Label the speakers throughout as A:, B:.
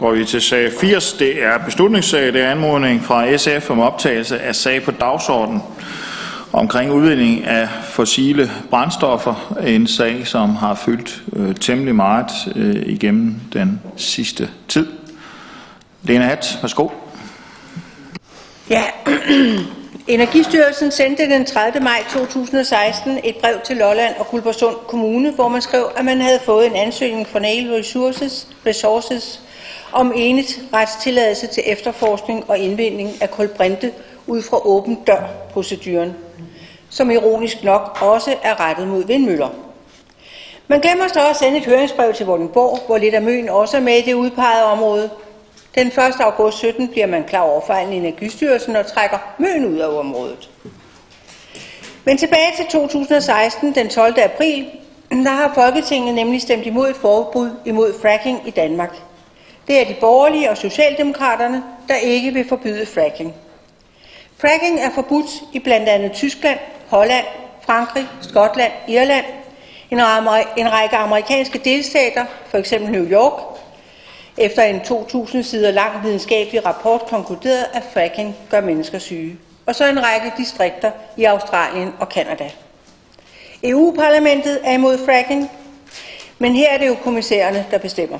A: går vi til sag 80. Det er beslutningssag. Det er anmodning fra SF om optagelse af sag på dagsordenen omkring udvinding af fossile brændstoffer. En sag, som har fyldt øh, temmelig meget øh, igennem den sidste tid. Lena Hat, værsgo.
B: Ja, Energistyrelsen sendte den 30. maj 2016 et brev til Lolland og Kulbersund Kommune, hvor man skrev, at man havde fået en ansøgning fra Nail Resources, Resources om enigt retstilladelse til efterforskning og indvinding af kulbrinte ud fra åben dør-proceduren, som ironisk nok også er rettet mod vindmøller. Man glemmer så at sende et høringsbrev til Vordingborg, hvor lidt af Møn også er med i det udpegede område. Den 1. august 17 bliver man klar over fejlen i Energistyrelsen og trækker Møn ud af området. Men tilbage til 2016, den 12. april, der har Folketinget nemlig stemt imod et forbud imod fracking i Danmark. Det er de borgerlige og socialdemokraterne, der ikke vil forbyde fracking. Fracking er forbudt i blandt andet Tyskland, Holland, Frankrig, Skotland, Irland, en række amerikanske delstater, f.eks. New York, efter en 2.000 sider lang videnskabelig rapport konkluderede, at fracking gør mennesker syge. Og så en række distrikter i Australien og Kanada. EU-parlamentet er imod fracking, men her er det jo kommissærerne, der bestemmer.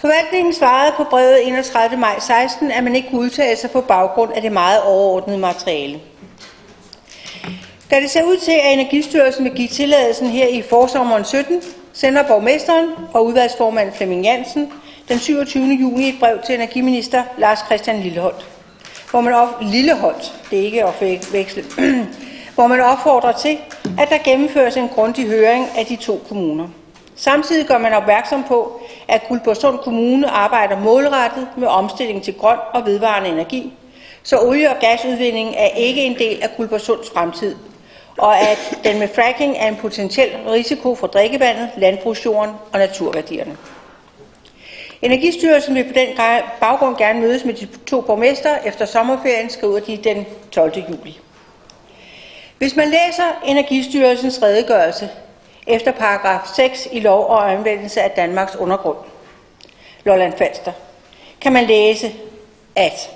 B: Forvaltningen svarede på brevet 31. maj 16, at man ikke kunne udtale sig på baggrund af det meget overordnede materiale. Da det ser ud til, at Energistyrelsen vil give tilladelsen her i forsommeren 17, sender borgmesteren og udvalgsformand Flemming Jansen den 27. juni et brev til energiminister Lars Christian Lilleholdt, hvor man op, Lilleholdt, det er ikke at veksle, hvor man opfordrer til, at der gennemføres en grundig høring af de to kommuner. Samtidig gør man opmærksom på, at Guldborgsund Kommune arbejder målrettet med omstilling til grøn og vedvarende energi, så olie- og gasudvinding er ikke en del af Guldborgsunds fremtid, og at den med fracking er en potentiel risiko for drikkevandet, landbrugsjorden og naturværdierne. Energistyrelsen vil på den baggrund gerne mødes med de to borgmester efter sommerferien, skriver de den 12. juli. Hvis man læser Energistyrelsens redegørelse efter paragraf 6 i lov og anvendelse af Danmarks undergrund, Lolland Falster, kan man læse, at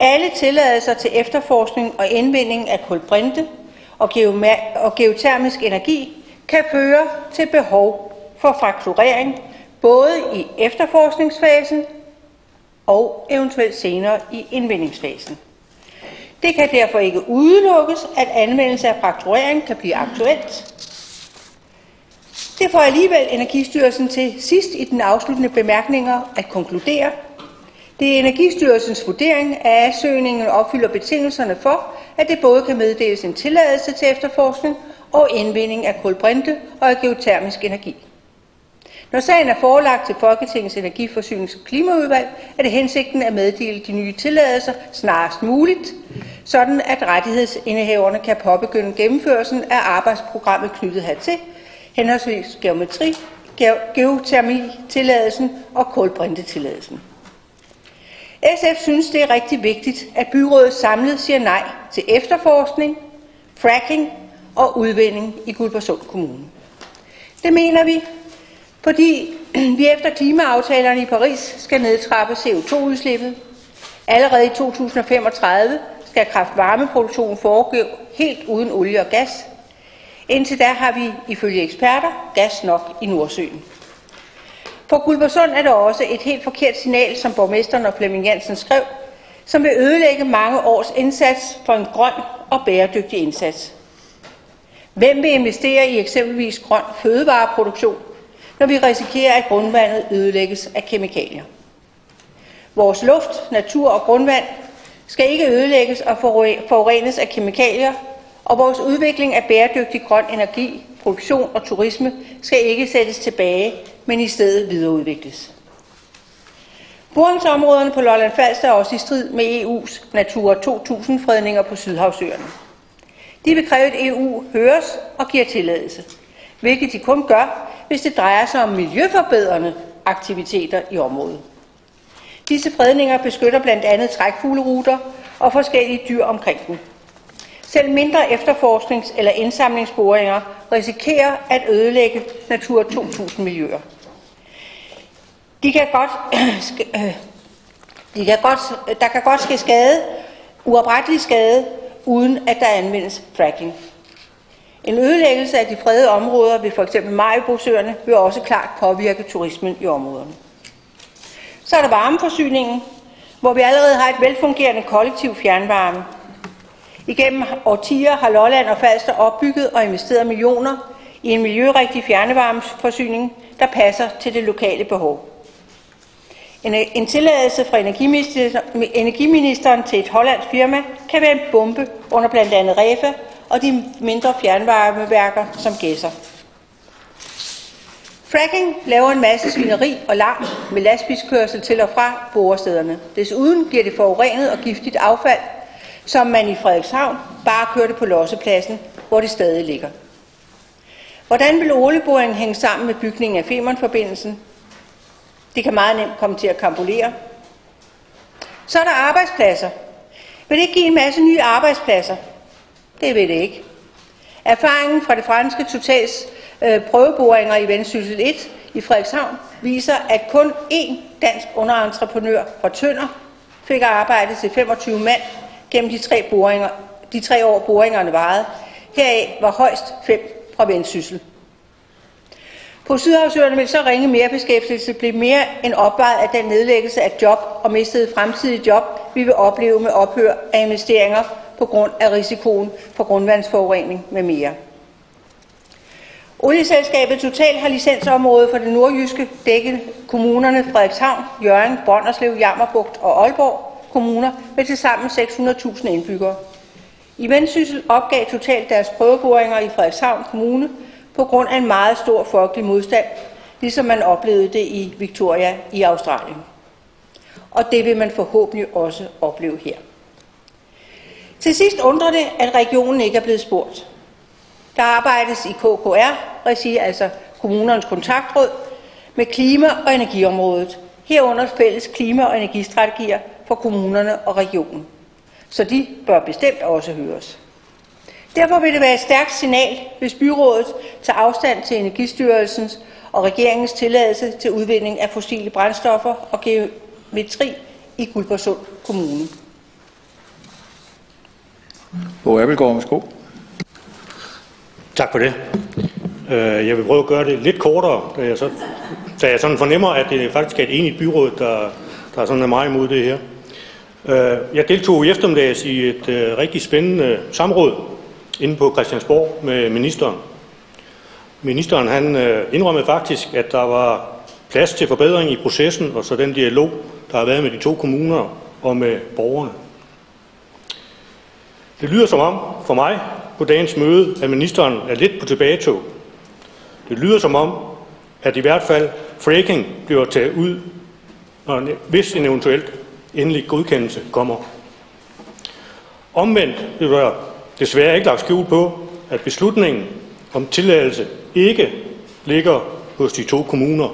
B: alle tilladelser til efterforskning og indvinding af kulbrinte og, og geotermisk energi kan føre til behov for frakturering både i efterforskningsfasen og eventuelt senere i indvindingsfasen. Det kan derfor ikke udelukkes, at anvendelse af frakturering kan blive aktuelt. Det får alligevel Energistyrelsen til sidst i den afsluttende bemærkninger at konkludere, det er Energistyrelsens vurdering, at ansøgningen opfylder betingelserne for, at det både kan meddeles en tilladelse til efterforskning og indvinding af kulbrinte og af geotermisk energi. Når sagen er forelagt til Folketingets Energiforsynings- og Klimaudvalg, er det hensigten at meddele de nye tilladelser snarest muligt, sådan at rettighedsindehaverne kan påbegynde gennemførelsen af arbejdsprogrammet knyttet hertil, henholdsvis geometri, geotermi-tilladelsen og kulbrintetilladelsen. SF synes, det er rigtig vigtigt, at byrådet samlet siger nej til efterforskning, fracking og udvinding i Guldborgsund Kommune. Det mener vi, fordi vi efter klimaaftalerne i Paris skal nedtrappe CO2-udslippet. Allerede i 2035 skal kraftvarmeproduktionen foregå helt uden olie og gas. Indtil da har vi ifølge eksperter gas nok i Nordsøen. For Guldborgsund er det også et helt forkert signal, som borgmesteren og Flemming Jansen skrev, som vil ødelægge mange års indsats for en grøn og bæredygtig indsats. Hvem vil investere i eksempelvis grøn fødevareproduktion, når vi risikerer, at grundvandet ødelægges af kemikalier? Vores luft, natur og grundvand skal ikke ødelægges og forurenes af kemikalier, og vores udvikling af bæredygtig grøn energi, produktion og turisme skal ikke sættes tilbage, men i stedet videreudvikles. Boringsområderne på Lolland Falster er også i strid med EU's Natura 2000-fredninger på Sydhavsøerne. De vil kræve, at EU høres og giver tilladelse, hvilket de kun gør, hvis det drejer sig om miljøforbedrende aktiviteter i området. Disse fredninger beskytter blandt andet trækfugleruter og forskellige dyr omkring dem. Selv mindre efterforsknings- eller indsamlingsboringer risikerer at ødelægge Natur 2000 miljøer. De kan godt, øh, de kan godt, der kan godt ske skade, uoprettelig skade, uden at der anvendes fracking. En ødelæggelse af de fredede områder ved f.eks. Majbosøerne vil også klart påvirke turismen i områderne. Så er der varmeforsyningen, hvor vi allerede har et velfungerende kollektiv fjernvarme. Igennem årtier har Lolland og Falster opbygget og investeret millioner i en miljørigtig fjernvarmeforsyning, der passer til det lokale behov. En, en tilladelse fra energiministeren til et hollandsk firma kan være en bombe under blandt andet REFA og de mindre fjernvarmeværker som gæsser. Fracking laver en masse svineri og larm med lastbilskørsel til og fra borestederne. Desuden giver det forurenet og giftigt affald, som man i Frederikshavn bare kørte på lossepladsen, hvor det stadig ligger. Hvordan vil olieboringen hænge sammen med bygningen af Femernforbindelsen? Det kan meget nemt komme til at kampolere. Så er der arbejdspladser. Vil det ikke give en masse nye arbejdspladser? Det vil det ikke. Erfaringen fra det franske Totals øh, prøveboringer i Vendsyssel 1 i Frederikshavn viser, at kun én dansk underentreprenør fra Tønder fik arbejde til 25 mand gennem de tre, boringer, de tre år boringerne varede. Heraf var højst fem fra Vendsyssel. På Sydhavsøerne vil så ringe mere beskæftigelse blive mere end opvejet af den nedlæggelse af job og mistede fremtidige job, vi vil opleve med ophør af investeringer på grund af risikoen for grundvandsforurening med mere. Olieselskabet Total har licensområde for det nordjyske dækket kommunerne Frederikshavn, Jørgen, Brønderslev, Jammerbugt og Aalborg kommuner med tilsammen 600.000 indbyggere. I Vendsyssel opgav totalt deres prøveboringer i Frederikshavn Kommune på grund af en meget stor folkelig modstand, ligesom man oplevede det i Victoria i Australien. Og det vil man forhåbentlig også opleve her. Til sidst undrer det, at regionen ikke er blevet spurgt. Der arbejdes i KKR-regi, altså kommunernes kontaktråd, med klima- og energiområdet, herunder fælles klima- og energistrategier for kommunerne og regionen. Så de bør bestemt også høres. Derfor vil det være et stærkt signal, hvis byrådet tager afstand til Energistyrelsens og regeringens tilladelse til udvinding af fossile brændstoffer og geometri i Guldborgsund Kommune.
A: Bo Appelgaard, værsgo.
C: Tak for det. Øh, jeg vil prøve at gøre det lidt kortere, da jeg, så, da jeg sådan fornemmer, at det faktisk er et enigt byråd, der, der sådan er meget imod det her. Øh, jeg deltog i eftermiddags i et øh, rigtig spændende samråd inde på Christiansborg med ministeren. Ministeren han øh, indrømmede faktisk, at der var plads til forbedring i processen, og så den dialog, der har været med de to kommuner og med borgerne. Det lyder som om, for mig, på dagens møde, at ministeren er lidt på tilbagetog. Det lyder som om, at i hvert fald fracking bliver taget ud, hvis en eventuelt endelig godkendelse kommer. Omvendt vil der desværre ikke lagt skjul på, at beslutningen om tilladelse ikke ligger hos de to kommuner.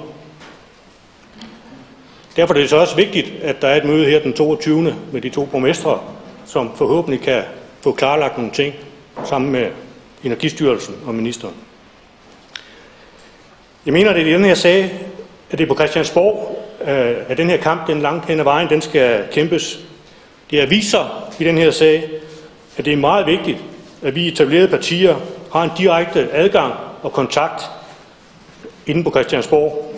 C: Derfor er det så også vigtigt, at der er et møde her den 22. med de to borgmestre, som forhåbentlig kan få klarlagt nogle ting sammen med Energistyrelsen og ministeren. Jeg mener, det er i den her sag, at det er på Christiansborg, øh, at den her kamp, den langt hen ad vejen, den skal kæmpes. Det er viser i den her sag, at det er meget vigtigt, at vi etablerede partier har en direkte adgang og kontakt inde på Christiansborg.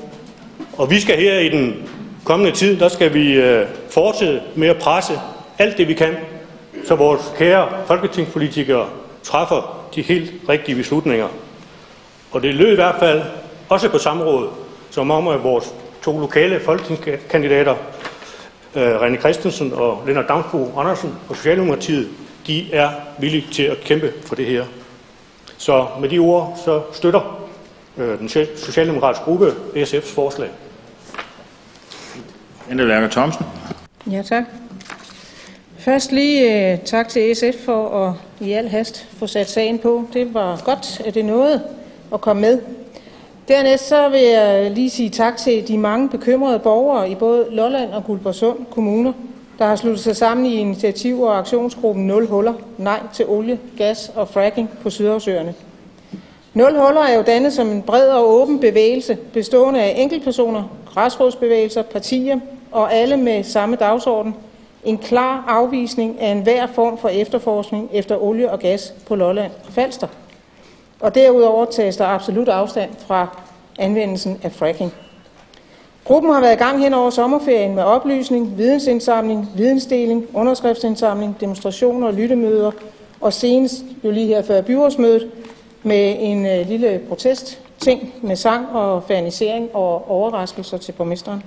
C: Og vi skal her i den kommende tid, der skal vi øh, fortsætte med at presse alt det, vi kan så vores kære folketingspolitikere træffer de helt rigtige beslutninger. Og det lød i hvert fald også på samrådet, som om at vores to lokale folketingskandidater, øh, René Christensen og Lennart Damsbo Andersen fra Socialdemokratiet, de er villige til at kæmpe for det her. Så med de ord, så støtter øh, den socialdemokratiske gruppe SF's forslag.
A: Lærker Thomsen.
D: Ja, tak. Først lige uh, tak til SF for at i al hast få sat sagen på. Det var godt, at det nåede at komme med. Dernæst så vil jeg lige sige tak til de mange bekymrede borgere i både Lolland og Guldborgsund kommuner, der har sluttet sig sammen i initiativ- og aktionsgruppen 0 huller, nej til olie, gas og fracking på Sydhavsøerne. 0 huller er jo dannet som en bred og åben bevægelse, bestående af enkeltpersoner, græsrådsbevægelser, partier og alle med samme dagsorden. En klar afvisning af enhver form for efterforskning efter olie og gas på Lolland og Falster. Og derudover tages der absolut afstand fra anvendelsen af fracking. Gruppen har været i gang hen over sommerferien med oplysning, vidensindsamling, vidensdeling, underskriftsindsamling, demonstrationer og lyttemøder, og senest jo lige her før byrådsmødet med en øh, lille protestting med sang og fanisering og overraskelser til borgmesteren.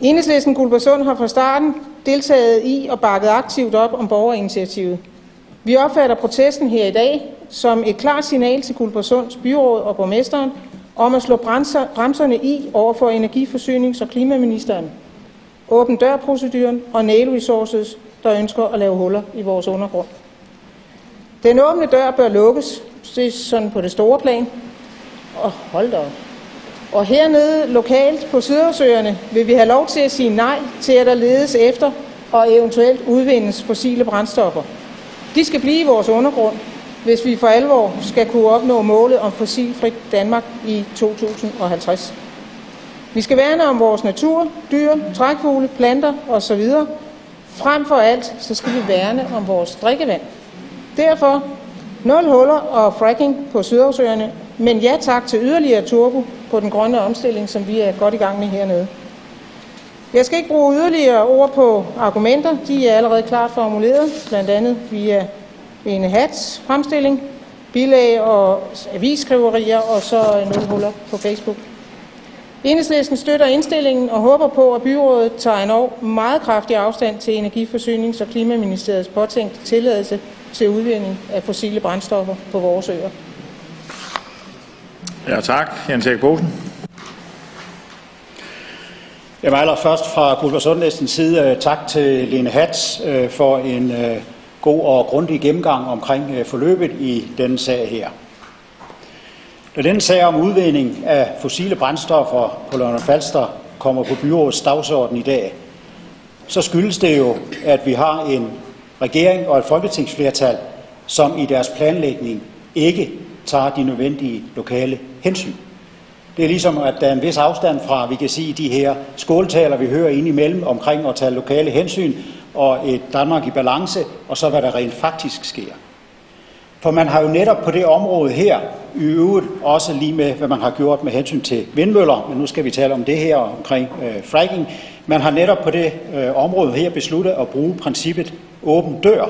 D: Enhedslisten Guldborgsund har fra starten deltaget i og bakket aktivt op om borgerinitiativet. Vi opfatter protesten her i dag som et klart signal til Guldborgsunds byråd og borgmesteren om at slå bremserne i over for energiforsynings- og klimaministeren, åben dørproceduren og Nail Resources, der ønsker at lave huller i vores undergrund. Den åbne dør bør lukkes, ses sådan på det store plan. Og hold da op. Og hernede lokalt på Sydersøerne vil vi have lov til at sige nej til, at der ledes efter og eventuelt udvindes fossile brændstoffer. De skal blive i vores undergrund, hvis vi for alvor skal kunne opnå målet om fossilfrit Danmark i 2050. Vi skal værne om vores natur, dyr, trækfugle, planter osv. Frem for alt, så skal vi værne om vores drikkevand. Derfor nul huller og fracking på Sydhavsøerne, men ja tak til yderligere turbo på den grønne omstilling, som vi er godt i gang med hernede. Jeg skal ikke bruge yderligere ord på argumenter. De er allerede klart formuleret, blandt andet via Lene Hats fremstilling, bilag og avisskriverier og så nogle huller på Facebook. Enhedslisten støtter indstillingen og håber på, at byrådet tager en år meget kraftig afstand til Energiforsynings- og Klimaministeriets påtænkte tilladelse til udvinding af fossile brændstoffer på vores øer.
A: Ja, tak. Jens Erik Bosen.
E: Jamen allerførst fra Guldborgsundnæstens side øh, tak til Lene Hats øh, for en øh, god og grundig gennemgang omkring øh, forløbet i denne sag her. Da denne sag om udvinding af fossile brændstoffer på London Falster kommer på byrådets dagsorden i dag, så skyldes det jo, at vi har en regering og et folketingsflertal, som i deres planlægning ikke tager de nødvendige lokale hensyn. Det er ligesom, at der er en vis afstand fra, vi kan sige, de her skåltaler, vi hører ind imellem omkring at tage lokale hensyn og et Danmark i balance, og så hvad der rent faktisk sker. For man har jo netop på det område her, i øvrigt også lige med, hvad man har gjort med hensyn til vindmøller, men nu skal vi tale om det her omkring øh, fracking, man har netop på det øh, område her besluttet at bruge princippet åben dør,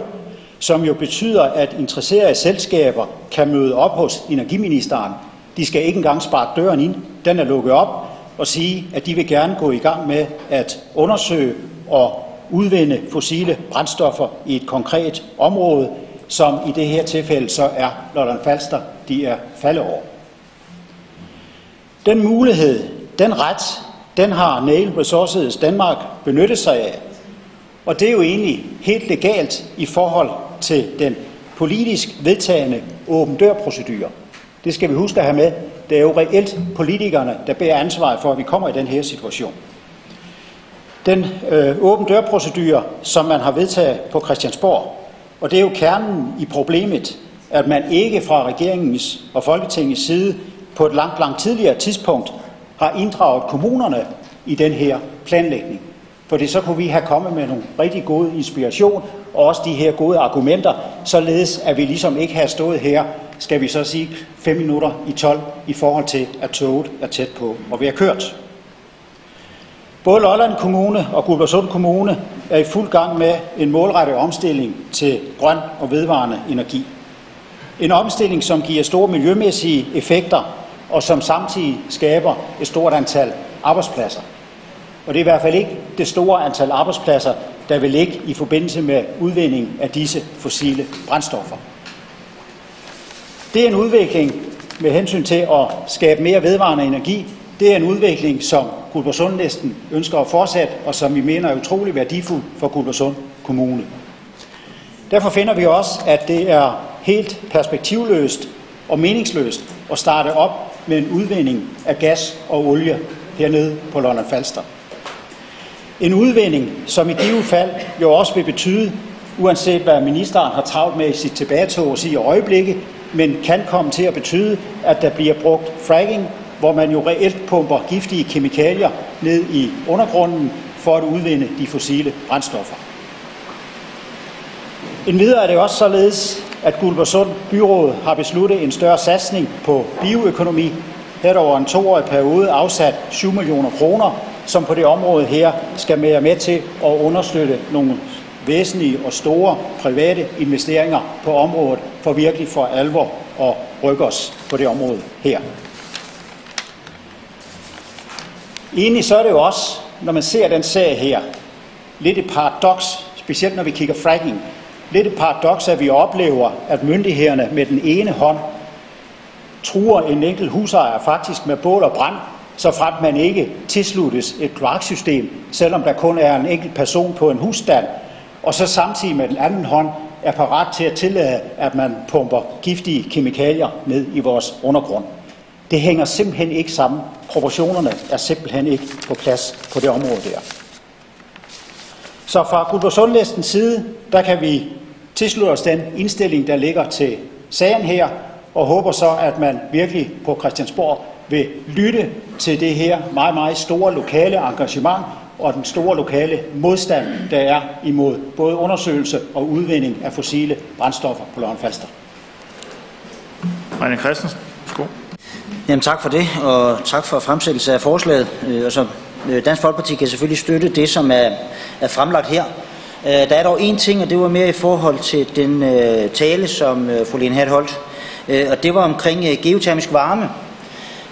E: som jo betyder, at interesserede selskaber kan møde op hos energiministeren. De skal ikke engang sparke døren ind, den er lukket op, og sige, at de vil gerne gå i gang med at undersøge og udvinde fossile brændstoffer i et konkret område, som i det her tilfælde så er Lolland Falster, de er faldeår. Den mulighed, den ret, den har Nail Resources Danmark benyttet sig af. Og det er jo egentlig helt legalt i forhold til den politisk vedtagende åben dør-procedur. Det skal vi huske at have med. Det er jo reelt politikerne, der bærer ansvaret for, at vi kommer i den her situation. Den øh, åben dørprocedur, som man har vedtaget på Christiansborg, og det er jo kernen i problemet, at man ikke fra regeringens og Folketingets side på et langt, langt tidligere tidspunkt har inddraget kommunerne i den her planlægning. Fordi så kunne vi have kommet med nogle rigtig gode inspiration, og også de her gode argumenter, således at vi ligesom ikke har stået her, skal vi så sige, 5 minutter i 12 i forhold til, at toget er tæt på, og vi har kørt. Både Lolland Kommune og Guldborgsund Kommune er i fuld gang med en målrettet omstilling til grøn og vedvarende energi. En omstilling, som giver store miljømæssige effekter og som samtidig skaber et stort antal arbejdspladser. Og det er i hvert fald ikke det store antal arbejdspladser, der vil ligge i forbindelse med udvinding af disse fossile brændstoffer. Det er en udvikling med hensyn til at skabe mere vedvarende energi. Det er en udvikling, som Guldborgsund næsten ønsker at fortsætte, og som vi mener er utrolig værdifuld for Guldborgsund Kommune. Derfor finder vi også, at det er helt perspektivløst og meningsløst at starte op med en udvinding af gas og olie hernede på London Falster. En udvinding, som i givet fald jo også vil betyde, uanset hvad ministeren har travlt med i sit tilbagetog og sige øjeblikke, men kan komme til at betyde, at der bliver brugt fracking, hvor man jo reelt pumper giftige kemikalier ned i undergrunden for at udvinde de fossile brændstoffer. Endvidere er det også således, at Guldborgsund Byråd har besluttet en større satsning på bioøkonomi. Her er over en toårig periode afsat 7 millioner kroner, som på det område her skal være med til at understøtte nogle væsentlige og store private investeringer på området, for virkelig for alvor at rykke os på det område her. Egentlig så er det jo også, når man ser den sag her, lidt et paradoks, specielt når vi kigger fracking, lidt et paradoks, at vi oplever, at myndighederne med den ene hånd truer en enkelt husejer faktisk med bål og brand, så frem man ikke tilsluttes et kloaksystem, selvom der kun er en enkelt person på en husstand, og så samtidig med den anden hånd er parat til at tillade, at man pumper giftige kemikalier ned i vores undergrund. Det hænger simpelthen ikke sammen. Proportionerne er simpelthen ikke på plads på det område der. Så fra Guldborgsundlistens side, der kan vi tilslutte os den indstilling, der ligger til sagen her, og håber så, at man virkelig på Christiansborg vil lytte til det her meget, meget store lokale engagement og den store lokale modstand, der er imod både undersøgelse og udvinding af fossile brændstoffer på Lolland Falster.
A: René Christensen.
F: Jamen tak for det, og tak for fremsættelse af forslaget. Øh, så øh, Dansk Folkeparti kan selvfølgelig støtte det, som er, er fremlagt her. Øh, der er dog en ting, og det var mere i forhold til den øh, tale, som øh, fru Lene Hatt holdt, øh, og det var omkring øh, geotermisk varme.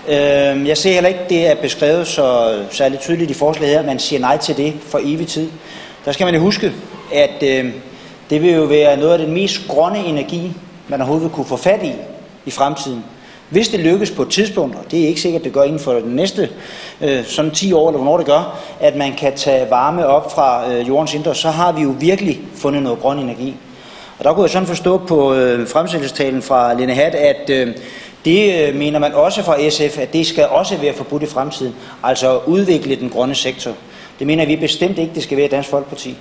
F: Øh, jeg ser heller ikke, det er beskrevet så særligt tydeligt i forslaget her, at man siger nej til det for evig tid. Der skal man jo huske, at øh, det vil jo være noget af den mest grønne energi, man overhovedet vil kunne få fat i i fremtiden. Hvis det lykkes på et tidspunkt, og det er ikke sikkert, det gør inden for den næste øh, sådan 10 år, eller hvornår det gør, at man kan tage varme op fra øh, jordens indre, så har vi jo virkelig fundet noget grøn energi. Og der kunne jeg sådan forstå på øh, fremsættelsestalen fra Lene Hat, at øh, det øh, mener man også fra SF, at det skal også være forbudt i fremtiden, altså at udvikle den grønne sektor. Det mener vi bestemt ikke, det skal være Dansk Folkeparti.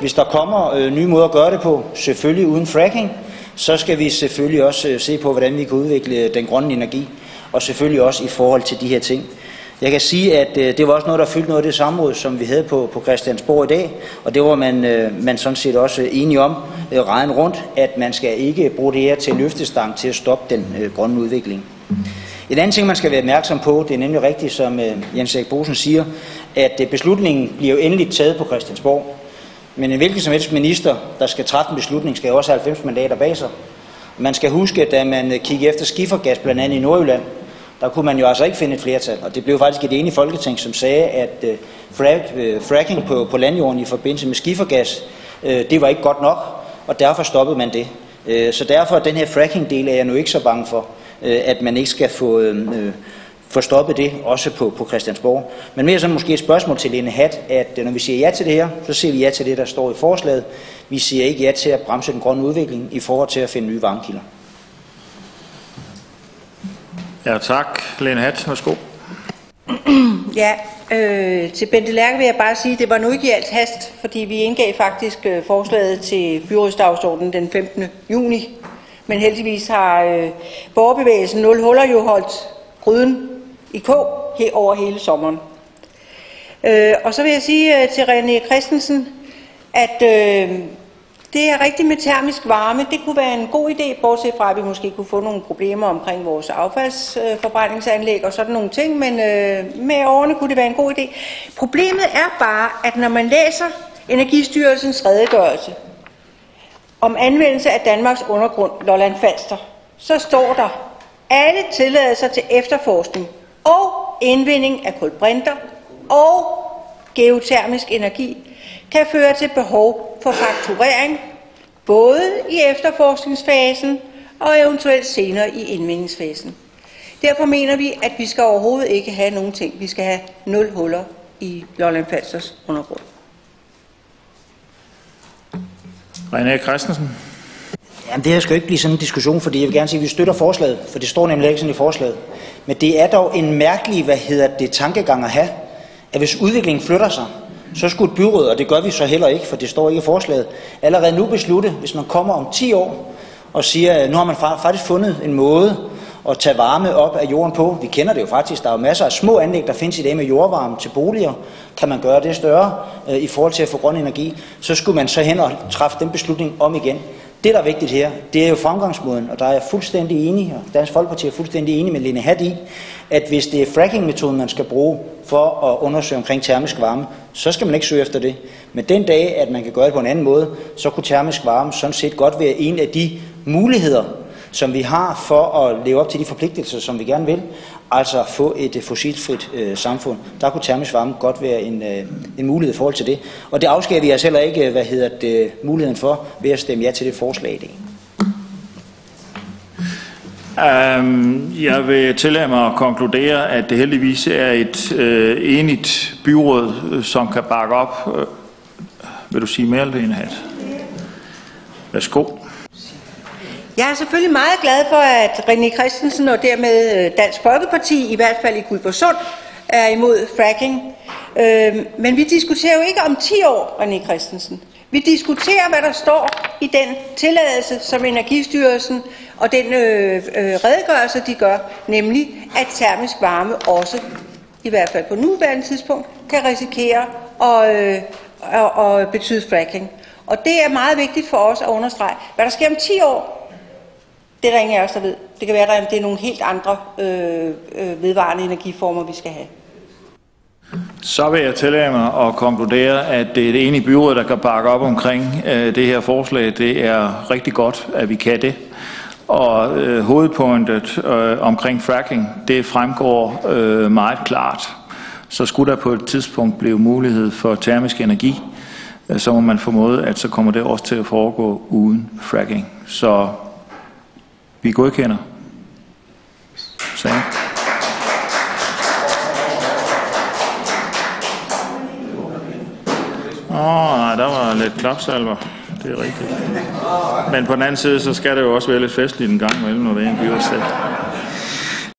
F: Hvis der kommer øh, nye måder at gøre det på, selvfølgelig uden fracking, så skal vi selvfølgelig også øh, se på, hvordan vi kan udvikle øh, den grønne energi, og selvfølgelig også i forhold til de her ting. Jeg kan sige, at øh, det var også noget, der fyldte noget af det samråd, som vi havde på, på Christiansborg i dag, og det var man, man sådan set også enige om, øh, regn rundt, at man skal ikke bruge det her til løftestang til at stoppe den grønne udvikling. En anden ting, man skal være opmærksom på, det er nemlig rigtigt, som Jens Erik Bosen siger, at beslutningen bliver jo endeligt taget på Christiansborg. Men en hvilken som helst minister, der skal træffe en beslutning, skal jo også have 90 mandater bag sig. Man skal huske, at da man kiggede efter skifergas, blandt andet i Nordjylland, der kunne man jo altså ikke finde et flertal. Og det blev faktisk et enigt folketing, som sagde, at øh, frack, øh, fracking på, på landjorden i forbindelse med skifergas, øh, det var ikke godt nok, og derfor stoppede man det. Så derfor den her fracking-del er jeg nu ikke så bange for, at man ikke skal få, få stoppet det, også på, på Christiansborg. Men mere sådan måske et spørgsmål til Lene Hat, at når vi siger ja til det her, så siger vi ja til det, der står i forslaget. Vi siger ikke ja til at bremse den grønne udvikling i forhold til at finde nye varmekilder.
A: Ja, tak. Lene Hat, værsgo.
B: Ja, øh, til Bente Lærke vil jeg bare sige, at det var nu ikke i alt hast, fordi vi indgav faktisk øh, forslaget til byrådsdagsordenen den 15. juni. Men heldigvis har øh, borgerbevægelsen 0 huller jo holdt gryden i K he, over hele sommeren. Øh, og så vil jeg sige øh, til René Christensen, at øh, det er rigtigt med termisk varme. Det kunne være en god idé, bortset fra, at vi måske kunne få nogle problemer omkring vores affaldsforbrændingsanlæg og sådan nogle ting, men øh, med årene kunne det være en god idé. Problemet er bare, at når man læser Energistyrelsens redegørelse om anvendelse af Danmarks undergrund, Lolland Falster, så står der, alle tilladelser til efterforskning og indvinding af kulbrinter og geotermisk energi kan føre til behov for fakturering, både i efterforskningsfasen og eventuelt senere i indvindingsfasen. Derfor mener vi, at vi skal overhovedet ikke have nogen ting. Vi skal have nul huller i Lolland Falsters undergrund.
A: René Christensen.
F: Jamen, det her skal jo ikke blive sådan en diskussion, fordi jeg vil gerne sige, at vi støtter forslaget, for det står nemlig ikke sådan i forslaget. Men det er dog en mærkelig, hvad hedder det, tankegang at have, at hvis udviklingen flytter sig, så skulle et byråd, og det gør vi så heller ikke, for det står ikke i forslaget, allerede nu beslutte, hvis man kommer om 10 år, og siger, at nu har man faktisk fundet en måde at tage varme op af jorden på. Vi kender det jo faktisk. Der er jo masser af små anlæg, der findes i dag med jordvarme til boliger. Kan man gøre det større øh, i forhold til at få grøn energi, så skulle man så hen og træffe den beslutning om igen. Det, der er vigtigt her, det er jo fremgangsmåden, og der er jeg fuldstændig enig, og Dansk Folkeparti er fuldstændig enig med Lene Hat i, at hvis det er fracking-metoden, man skal bruge for at undersøge omkring termisk varme, så skal man ikke søge efter det. Men den dag, at man kan gøre det på en anden måde, så kunne termisk varme sådan set godt være en af de muligheder, som vi har for at leve op til de forpligtelser, som vi gerne vil, altså få et øh, fossilfrit øh, samfund. Der kunne termisk varme godt være en, øh, en mulighed i forhold til det. Og det afskærer vi os heller ikke, øh, hvad hedder det, muligheden for, ved at stemme ja til det forslag i dag.
A: Um, jeg vil tillade mig at konkludere, at det heldigvis er et øh, enigt byråd, øh, som kan bakke op. Øh, vil du sige mere, Lene Hat? Værsgo.
B: Jeg er selvfølgelig meget glad for, at René Christensen og dermed øh, Dansk Folkeparti, i hvert fald i Guldborgsund, er imod fracking. Øh, men vi diskuterer jo ikke om 10 år, René Christensen. Vi diskuterer, hvad der står i den tilladelse, som Energistyrelsen og den øh, øh, redegørelse, de gør, nemlig at termisk varme også, i hvert fald på nuværende tidspunkt, kan risikere at, øh, at, at betyde fracking. Og det er meget vigtigt for os at understrege. Hvad der sker om 10 år, det er der ingen af os, der ved. Det kan være, at det er nogle helt andre øh, øh, vedvarende energiformer, vi skal have.
A: Så vil jeg tillade mig at konkludere, at det er det enige byråd, der kan bakke op omkring øh, det her forslag. Det er rigtig godt, at vi kan det. Og øh, hovedpunktet øh, omkring fracking, det fremgår øh, meget klart. Så skulle der på et tidspunkt blive mulighed for termisk energi, øh, så må man formode, at så kommer det også til at foregå uden fracking. Så vi godkender sagen. Åh, oh, nej, der var lidt klapsalver. Det er rigtigt. Men på den anden side, så skal det jo også være lidt festligt en gang imellem, når det er en byrådsæt.